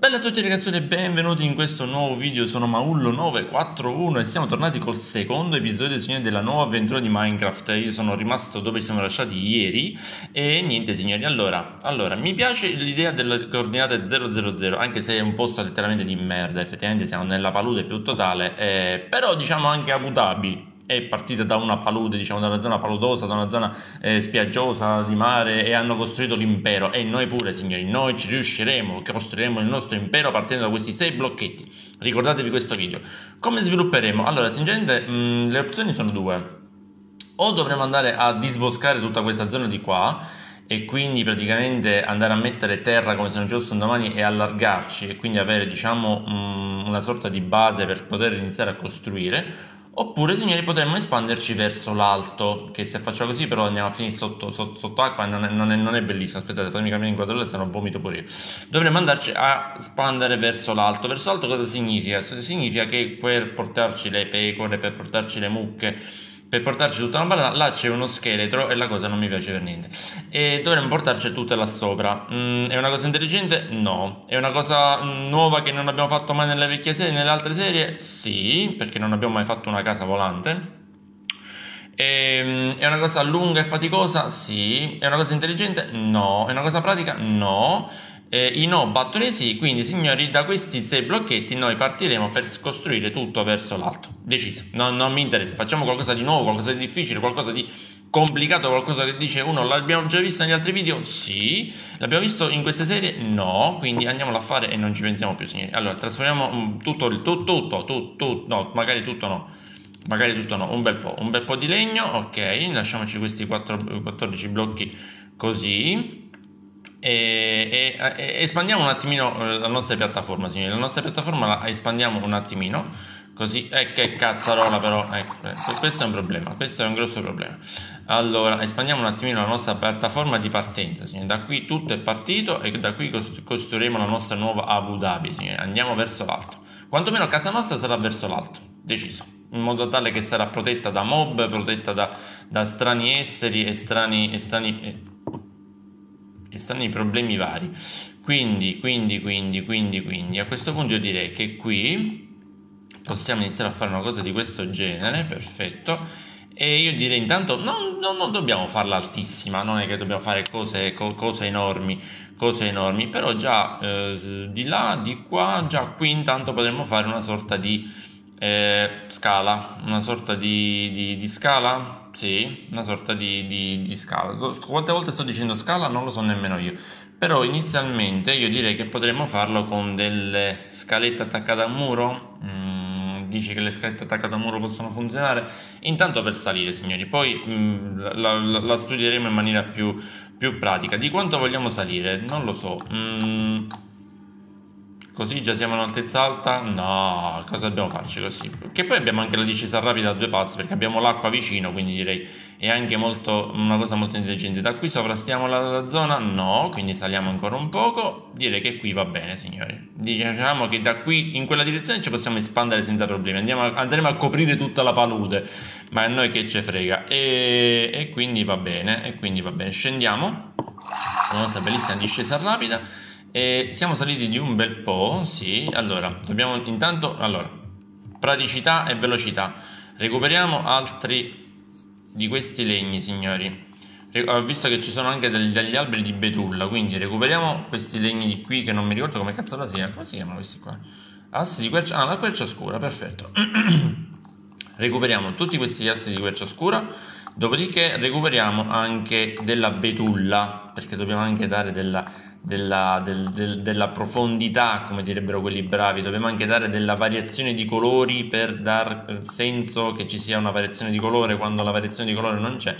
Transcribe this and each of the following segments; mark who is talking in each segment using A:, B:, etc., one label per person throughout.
A: Bella a tutti ragazzi e benvenuti in questo nuovo video, sono Maullo941 e siamo tornati col secondo episodio signori della nuova avventura di Minecraft. Io sono rimasto dove siamo lasciati ieri e niente signori, allora, allora mi piace l'idea delle coordinate 000 anche se è un posto letteralmente di merda, effettivamente siamo nella palude più totale eh, Però diciamo anche Abu Dhabi, è partita da una palude, diciamo da una zona paludosa, da una zona eh, spiaggiosa di mare e hanno costruito l'impero e noi pure signori, noi ci riusciremo, costruiremo il nostro impero partendo da questi sei blocchetti. Ricordatevi questo video. Come svilupperemo? Allora, sinceramente mh, mm, le opzioni sono due. O dovremo andare a disboscare tutta questa zona di qua e quindi praticamente andare a mettere terra come se non ci fosse un domani e allargarci e quindi avere diciamo mh, mm, una sorta di base per poter iniziare a costruire Oppure, signori, potremmo espanderci verso l'alto, che se faccio così però andiamo a finire sotto, sotto, sotto acqua non è, non, è, non è, bellissimo. Aspettate, fatemi cambiare inquadratura se no vomito pure io. Dovremmo andarci a espandere verso l'alto. Verso l'alto cosa significa? Significa che per portarci le pecore, per portarci le mucche per portarci tutta una banana, là c'è uno scheletro e la cosa non mi piace per niente. E dovremmo portarci tutta là sopra. Mm, è una cosa intelligente? No. È una cosa nuova che non abbiamo fatto mai nelle vecchie serie, nelle altre serie? Sì, perché non abbiamo mai fatto una casa volante. E, ehm, è una cosa lunga e faticosa? Sì. È una cosa intelligente? No. È una cosa pratica? No. Eh, I no battono sì, quindi signori da questi sei blocchetti noi partiremo per costruire tutto verso l'alto. Deciso, no, non mi interessa, facciamo qualcosa di nuovo, qualcosa di difficile, qualcosa di complicato, qualcosa che dice uno l'abbiamo già visto negli altri video? Sì. L'abbiamo visto in queste serie? No. Quindi andiamolo a fare e non ci pensiamo più, signori. Allora, trasformiamo mm, tutto, tutto, tutto, tutto, tutto, no, magari tutto no. Magari tutto no, un bel po', un bel po' di legno, ok, lasciamoci questi 4, 14 blocchi così e, e, e, espandiamo un attimino eh, la nostra piattaforma, signori. La nostra piattaforma la espandiamo un attimino. Così, eh, che cazzarola però, ecco, eh, questo è un problema, questo è un grosso problema. Allora, espandiamo un attimino la nostra piattaforma di partenza, signori. Da qui tutto è partito e da qui costruiremo la nostra nuova Abu Dhabi, signori. Andiamo verso l'alto. Quantomeno casa nostra sarà verso l'alto, deciso. In modo tale che sarà protetta da mob, protetta da, da strani esseri e strani, e strani eh, e stanno i problemi vari. Quindi, quindi, quindi, quindi, quindi, a questo punto io direi che qui possiamo iniziare a fare una cosa di questo genere, perfetto. E io direi intanto non, non, non dobbiamo farla altissima, non è che dobbiamo fare cose, co, cose enormi, cose enormi, però già eh, di là, di qua, già qui intanto potremmo fare una sorta di eh, scala, una sorta di, di, di scala sì, una sorta di, di, di, scala. Quante volte sto dicendo scala non lo so nemmeno io. Però inizialmente io direi che potremmo farlo con delle scalette attaccate a un muro. Mm, dici che le scalette attaccate a un muro possono funzionare? Intanto per salire, signori. Poi mm, la, la, la, studieremo in maniera più, più, pratica. Di quanto vogliamo salire? Non lo so. Mm, Così già siamo in altezza alta? No, cosa dobbiamo farci così? Che poi abbiamo anche la discesa rapida a due passi perché abbiamo l'acqua vicino, quindi direi è anche molto, una cosa molto intelligente. Da qui sovrastiamo la, la, zona? No, quindi saliamo ancora un poco. Direi che qui va bene, signori. Diciamo che da qui in quella direzione ci possiamo espandere senza problemi. Andiamo andremo a coprire tutta la palude, ma a noi che ci frega. E, e quindi va bene, e quindi va bene. Scendiamo. La nostra bellissima discesa rapida e siamo saliti di un bel po', sì. Allora, dobbiamo intanto, allora, praticità e velocità. Recuperiamo altri di questi legni, signori. Ho visto che ci sono anche degli, degli alberi di betulla, quindi recuperiamo questi legni di qui che non mi ricordo come cazzo la sia. Come si chiamano questi qua? Assi di quercia, ah, la quercia scura, perfetto. recuperiamo tutti questi assi di quercia scura, dopodiché recuperiamo anche della betulla, perché dobbiamo anche dare della della, del, del, della, profondità, come direbbero quelli bravi, dobbiamo anche dare della variazione di colori per dar eh, senso che ci sia una variazione di colore quando la variazione di colore non c'è.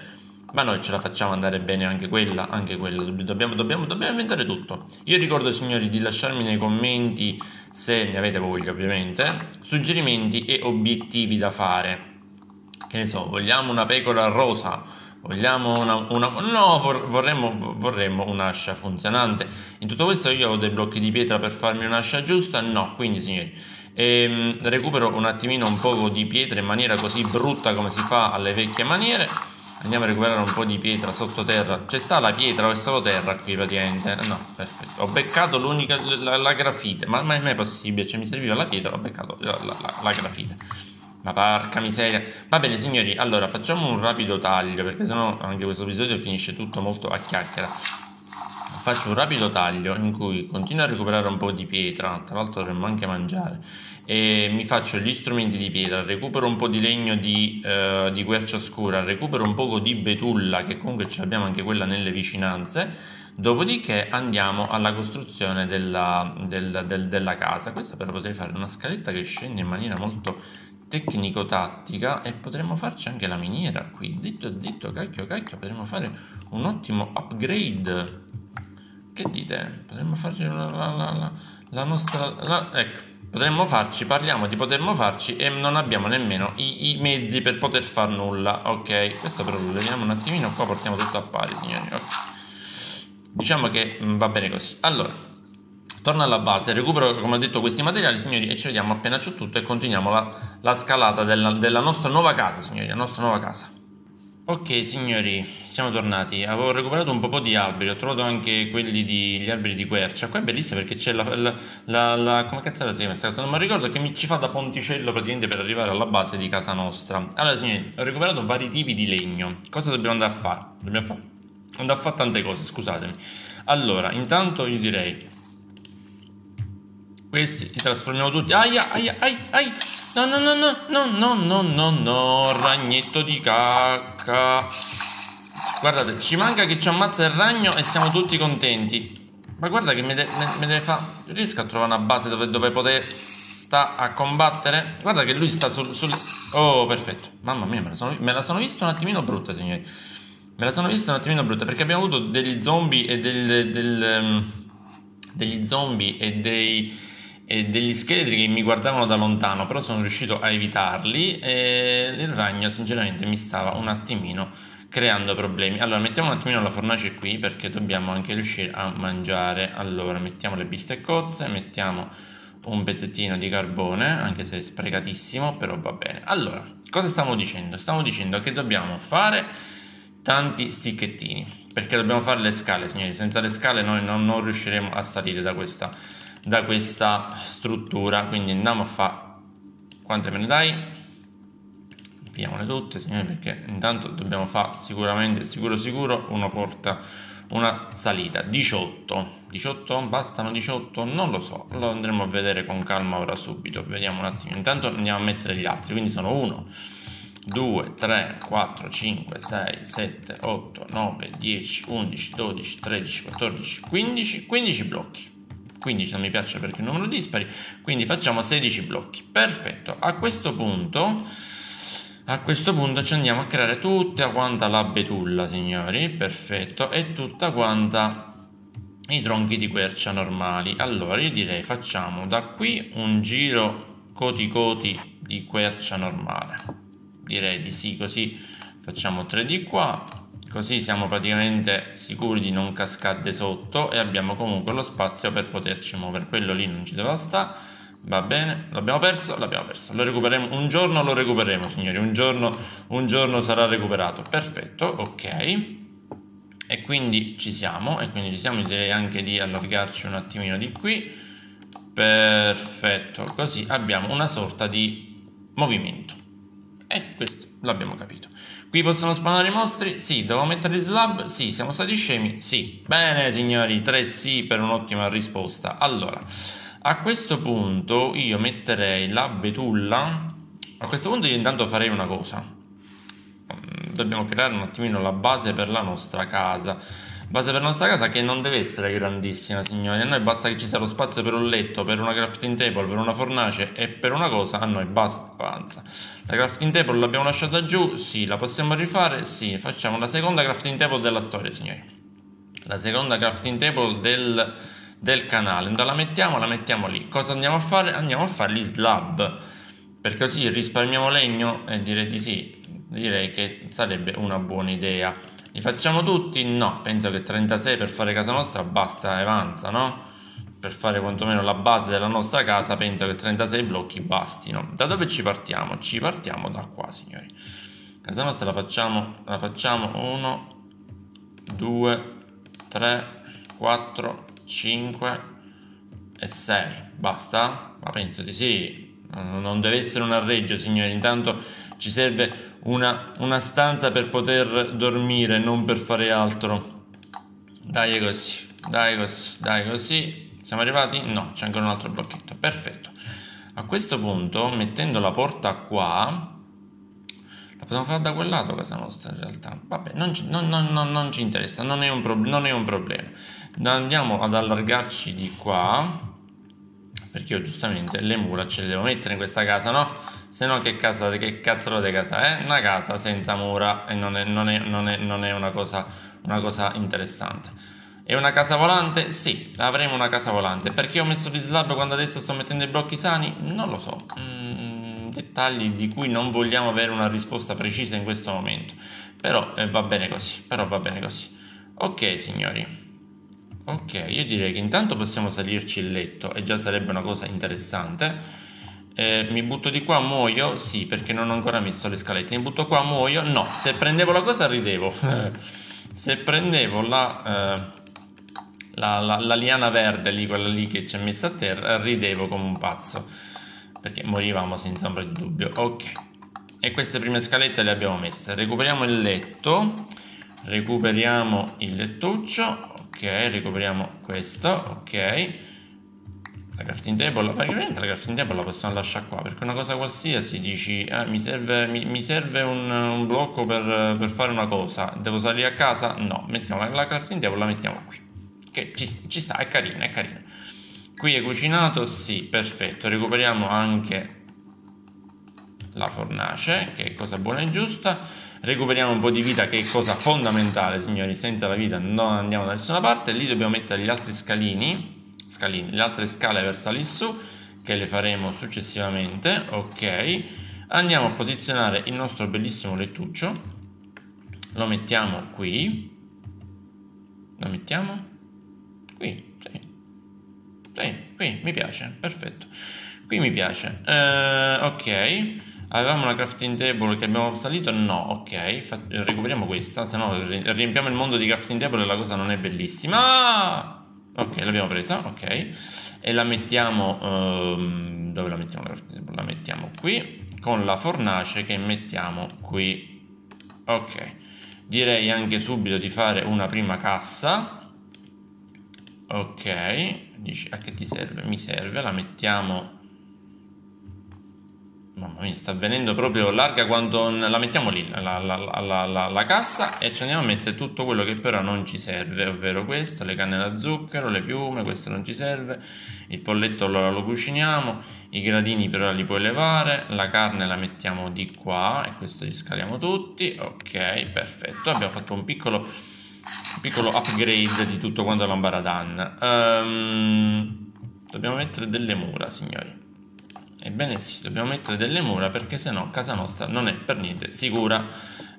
A: Ma noi ce la facciamo andare bene anche quella, anche quella. Dobbiamo, dobbiamo, dobbiamo inventare tutto. Io ricordo, signori, di lasciarmi nei commenti, se ne avete voglia ovviamente, suggerimenti e obiettivi da fare. Che ne so, vogliamo una pecora rosa, Vogliamo una, una, no, vorremmo, vorremmo un'ascia funzionante. In tutto questo io ho dei blocchi di pietra per farmi un'ascia giusta? No, quindi signori, ehm, recupero un attimino un po' di pietra in maniera così brutta come si fa alle vecchie maniere Andiamo a recuperare un po' di pietra sottoterra. C'è sta la pietra o è solo terra qui praticamente? No, perfetto. Ho beccato l'unica, la, la, grafite. Ma non è mai possibile, cioè mi serviva la pietra, ho beccato la, la, la grafite. Ma porca miseria. Va bene signori, allora facciamo un rapido taglio perché sennò anche questo episodio finisce tutto molto a chiacchiera. Faccio un rapido taglio in cui continuo a recuperare un po' di pietra, tra l'altro dovremmo anche mangiare e mi faccio gli strumenti di pietra, recupero un po' di legno di, eh, di quercia scura, recupero un po' di betulla, che comunque ce l'abbiamo anche quella nelle vicinanze, dopodiché andiamo alla costruzione della, del, del, della casa. Questa però potrei fare una scaletta che scende in maniera molto tecnico-tattica e potremmo farci anche la miniera qui, zitto zitto, cacchio cacchio, potremmo fare un ottimo upgrade. Che dite? Potremmo fare la, la, la, la nostra... ecco, potremmo farci, parliamo di potremmo farci e non abbiamo nemmeno i, i, mezzi per poter far nulla, ok? Questo però lo vediamo un attimino, qua portiamo tutto a pari, signori, ok? Diciamo che mm, va bene così. Allora, torno alla base, recupero, come ho detto, questi materiali, signori, e ci vediamo appena c'ho tutto e continuiamo la, la scalata della, della nostra nuova casa, signori, la nostra nuova casa. Ok signori, siamo tornati. Avevo recuperato un po' di alberi, ho trovato anche quelli di gli alberi di quercia. Qua è bellissimo perché c'è la, la, la, la come cazzo si chiama questa cosa? Non mi ricordo che mi ci fa da ponticello praticamente per arrivare alla base di casa nostra. Allora signori, ho recuperato vari tipi di legno. Cosa dobbiamo andare a fare? Dobbiamo fare, andare a fare tante cose, scusatemi. Allora, intanto io direi questi li trasformiamo tutti. Aia, aia, aia, aia. No, no, no, no, no, no, no, no, no, ragnetto di cacca. Guardate, ci manca che ci ammazza il ragno e siamo tutti contenti. Ma guarda che mi, de- me, me deve fare... Riesco a trovare una base dove, dove poter sta a combattere? Guarda che lui sta sul... sul... Oh, perfetto. Mamma mia, me la, sono, me la sono vista un attimino brutta, signori. Me la sono vista un attimino brutta perché abbiamo avuto degli zombie e del, del, um, degli zombie e dei e degli scheletri che mi guardavano da lontano, però sono riuscito a evitarli e il ragno sinceramente mi stava un attimino creando problemi. Allora mettiamo un attimino la fornace qui perché dobbiamo anche riuscire a mangiare. Allora mettiamo le bisteccozze, mettiamo un pezzettino di carbone, anche se è sprecatissimo, però va bene. Allora, cosa stiamo dicendo? Stiamo dicendo che dobbiamo fare tanti sticchettini, perché dobbiamo fare le scale, signori. Senza le scale noi non, non riusciremo a salire da questa da questa struttura. Quindi andiamo a fare quante me ne dai? Pigliamole tutte signori perché intanto dobbiamo fare sicuramente sicuro sicuro una porta una salita. 18 18 bastano 18 non lo so. Lo andremo a vedere con calma ora subito. Vediamo un attimo. Intanto andiamo a mettere gli altri quindi sono 1 2 3 4 5 6 7 8 9 10 11 12 13 14 15 15 blocchi 15 non mi piace perché è un numero dispari, quindi facciamo 16 blocchi. Perfetto, a questo punto, a questo punto ci andiamo a creare tutta quanta la betulla, signori, perfetto, e tutta quanta i tronchi di quercia normali. Allora io direi facciamo da qui un giro coti coti di quercia normale. Direi di sì, così facciamo 3 di qua, così siamo praticamente sicuri di non cascare sotto e abbiamo comunque lo spazio per poterci muovere. Quello lì non ci deve stare. Va bene l'abbiamo perso l'abbiamo perso. Lo recupereremo un giorno lo recupereremo signori un giorno, un giorno sarà recuperato. Perfetto ok. E quindi ci siamo e quindi ci siamo direi anche di allargarci un attimino di qui. Perfetto così abbiamo una sorta di movimento. E questo l'abbiamo capito Qui possono spawnare i mostri? Sì. Devo mettere il slab? Sì. Siamo stati scemi? Sì. Bene, signori, tre sì per un'ottima risposta. Allora, a questo punto io metterei la betulla. A questo punto io intanto farei una cosa. Dobbiamo creare un attimino la base per la nostra casa Base per nostra casa che non deve essere grandissima, signori. A noi basta che ci sia lo spazio per un letto, per una crafting table, per una fornace e per una cosa. A noi basta, avanza. La crafting table l'abbiamo lasciata giù? Sì. La possiamo rifare? Sì. Facciamo la seconda crafting table della storia, signori. La seconda crafting table del, del canale. Dove la mettiamo? La mettiamo lì. Cosa andiamo a fare? Andiamo a fare gli slab. Per così risparmiamo legno e direi di sì. Direi che sarebbe una buona idea. Li facciamo tutti? No, penso che 36 per fare casa nostra basta e avanza, no? Per fare quantomeno la base della nostra casa penso che 36 blocchi bastino. Da dove ci partiamo? Ci partiamo da qua, signori. casa nostra la facciamo, la facciamo 1, 2, 3, 4, 5 e 6. Basta? Ma penso di sì. Non deve essere un arreggio, signori. Intanto ci serve una, una stanza per poter dormire, non per fare altro. Dai così, dai così, dai così. Siamo arrivati? No, c'è ancora un altro blocchetto. Perfetto. A questo punto, mettendo la porta qua, la possiamo fare da quel lato casa nostra in realtà. Vabbè, non ci, non, non, non ci interessa, non è, un pro, non è un problema. Andiamo ad allargarci di qua perché io giustamente le mura ce le devo mettere in questa casa, no? Se no che, casa, che cazzo di casa è? Una casa senza mura e non è, non è, non è, non è una, cosa, una cosa interessante. È una casa volante? Sì, avremo una casa volante. Perché ho messo gli slab quando adesso sto mettendo i blocchi sani? Non lo so. Mm, dettagli di cui non vogliamo avere una risposta precisa in questo momento. Però eh, va bene così. Però va bene così. Ok, signori. Ok, io direi che intanto possiamo salirci il letto e già sarebbe una cosa interessante. Eh, mi butto di qua, muoio? Sì, perché non ho ancora messo le scalette. Mi butto qua, muoio? No, se prendevo la cosa ridevo. se prendevo la, eh, la, la, la, liana verde, lì, quella lì che ci è messa a terra, ridevo come un pazzo. Perché morivamo senza ombra di dubbio. Ok. E queste prime scalette le abbiamo messe. Recuperiamo il letto. Recuperiamo il lettuccio ok recuperiamo questo ok. La crafting table praticamente la crafting table la possiamo lasciare qua perché una cosa qualsiasi dici eh, mi serve, mi, mi serve un, un, blocco per, per, fare una cosa devo salire a casa? No mettiamo la, la crafting table la mettiamo qui. Che ci, ci sta è carino è carino. Qui è cucinato? Sì perfetto recuperiamo anche la fornace che è cosa buona e giusta recuperiamo un po' di vita che è cosa fondamentale signori. Senza la vita non andiamo da nessuna parte. Lì dobbiamo mettere gli altri scalini, scalini le altre scale verso lì su che le faremo successivamente ok? Andiamo a posizionare il nostro bellissimo lettuccio. Lo mettiamo qui. Lo mettiamo qui sì. sì, qui mi piace perfetto. Qui mi piace. Eh, ok Avevamo una crafting table che abbiamo salito? No, ok, fa- recuperiamo questa, se no riempiamo il mondo di crafting table e la cosa non è bellissima. Ok, l'abbiamo presa, ok. E la mettiamo... Um, dove la mettiamo la crafting table? La mettiamo qui, con la fornace che mettiamo qui. Ok. Direi anche subito di fare una prima cassa. Ok, dici a che ti serve? Mi serve, la mettiamo Mamma mia, sta venendo proprio larga quando la mettiamo lì, la, la, la, la, cassa, e ci andiamo a mettere tutto quello che però non ci serve, ovvero questo, le canne da zucchero, le piume, questo non ci serve, il polletto allora lo cuciniamo, i gradini però li puoi levare, la carne la mettiamo di qua e questo li scaliamo tutti, ok, perfetto, abbiamo fatto un piccolo, piccolo upgrade di tutto quanto l'ambaradan. Um, dobbiamo mettere delle mura, signori. Ebbene sì, dobbiamo mettere delle mura perché sennò casa nostra non è per niente sicura.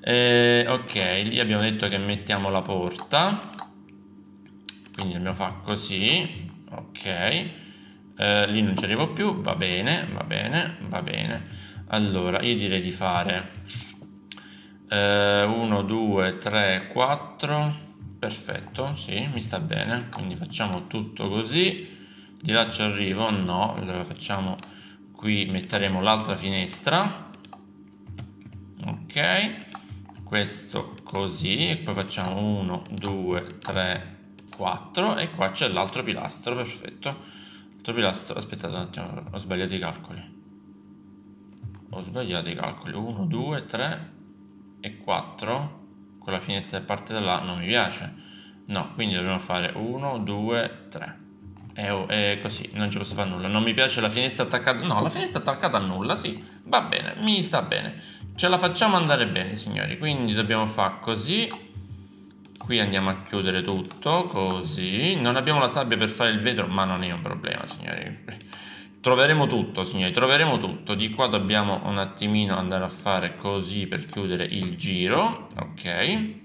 A: Eh, ok, lì abbiamo detto che mettiamo la porta. Quindi dobbiamo fare così. Ok. Eh, lì non ci arrivo più, va bene, va bene, va bene. Allora, io direi di fare 1, 2, 3, 4. Perfetto, sì, mi sta bene. Quindi facciamo tutto così. Di là ci arrivo? No, allora facciamo qui metteremo l'altra finestra. Ok. Questo così. E poi facciamo 1 2 3 4 e qua c'è l'altro pilastro perfetto. L'altro pilastro aspettate un attimo ho sbagliato i calcoli. Ho sbagliato i calcoli. 1 2 3 e 4 quella finestra che parte da là non mi piace. No quindi dobbiamo fare 1 2 3 è, è, così, non ci posso fare nulla. Non mi piace la finestra attaccata. No, la finestra attaccata a nulla, sì. Va bene, mi sta bene. Ce la facciamo andare bene, signori. Quindi dobbiamo fare così. Qui andiamo a chiudere tutto, così. Non abbiamo la sabbia per fare il vetro, ma non è un problema, signori. Troveremo tutto, signori, troveremo tutto. Di qua dobbiamo un attimino andare a fare così per chiudere il giro. Ok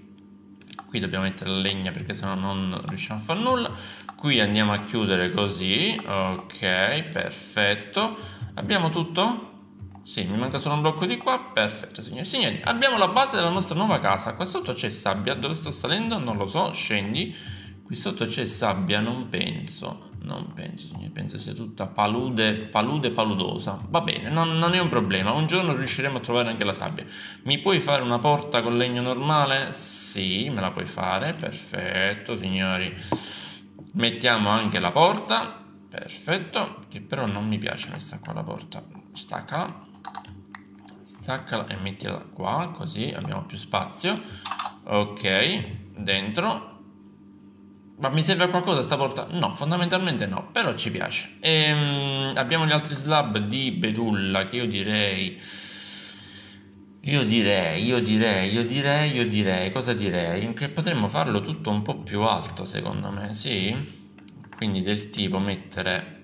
A: qui dobbiamo mettere la legna perché sennò non riusciamo a fare nulla qui andiamo a chiudere così ok perfetto abbiamo tutto? Sì, mi manca solo un blocco di qua. Perfetto, signori. Signori, abbiamo la base della nostra nuova casa. Qua sotto c'è sabbia. Dove sto salendo? Non lo so. Scendi. Qui sotto c'è sabbia. Non penso. Non penso. Penso sia tutta palude, palude paludosa. Va bene, non, non è un problema. Un giorno riusciremo a trovare anche la sabbia. Mi puoi fare una porta con legno normale? Sì, me la puoi fare. Perfetto, signori. Mettiamo anche la porta. Perfetto. Che però non mi piace messa qua la porta. Staccala staccala e mettila qua così abbiamo più spazio ok dentro ma mi serve a qualcosa porta? No, fondamentalmente no, però ci piace. Ehm, abbiamo gli altri slab di betulla che io direi... Io direi, io direi, io direi, io direi, cosa direi? Che potremmo farlo tutto un po' più alto secondo me, sì? Quindi del tipo mettere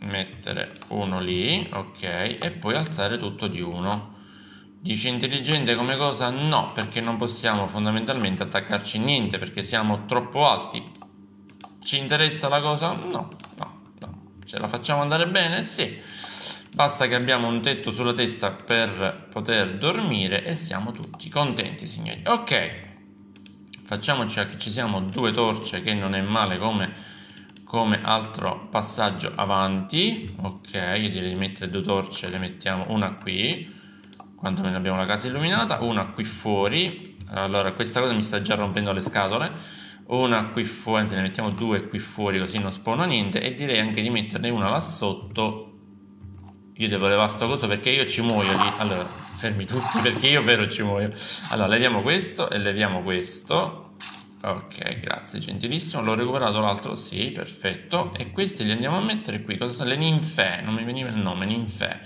A: mettere uno lì, ok, e poi alzare tutto di uno. Dice intelligente come cosa? No, perché non possiamo fondamentalmente attaccarci niente perché siamo troppo alti. Ci interessa la cosa? No, no, no. Ce la facciamo andare bene? Sì. Basta che abbiamo un tetto sulla testa per poter dormire e siamo tutti contenti, signori. Ok, facciamoci che ci siamo due torce che non è male come come altro passaggio avanti ok io direi di mettere due torce le mettiamo una qui quantomeno abbiamo la casa illuminata una qui fuori allora questa cosa mi sta già rompendo le scatole una qui fuori anzi ne mettiamo due qui fuori così non spawna niente e direi anche di metterne una là sotto io devo levare sto coso perché io ci muoio di allora fermi tutti perché io vero ci muoio allora leviamo questo e leviamo questo Ok, grazie, gentilissimo. L'ho recuperato l'altro? Sì, perfetto. E questi li andiamo a mettere qui. Cosa sono? Le ninfe. Non mi veniva il nome, ninfe.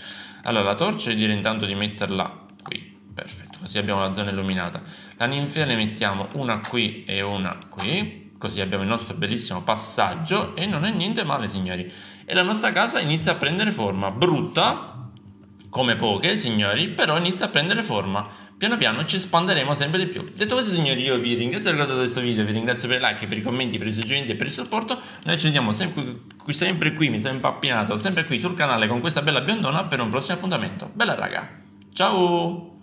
A: Allora, la torcia direi intanto di metterla qui. Perfetto, così abbiamo la zona illuminata. La ninfea ne mettiamo una qui e una qui. Così abbiamo il nostro bellissimo passaggio e non è niente male, signori. E la nostra casa inizia a prendere forma. Brutta, come poche, signori, però inizia a prendere forma piano piano ci espanderemo sempre di più. Detto questo, signori, io vi ringrazio per aver guardato questo video, vi ringrazio per i like, per i commenti, per i suggerimenti e per il supporto. Noi ci vediamo sempre, sempre qui, mi sono impappinato, sempre qui sul canale con questa bella biondona per un prossimo appuntamento. Bella raga, ciao!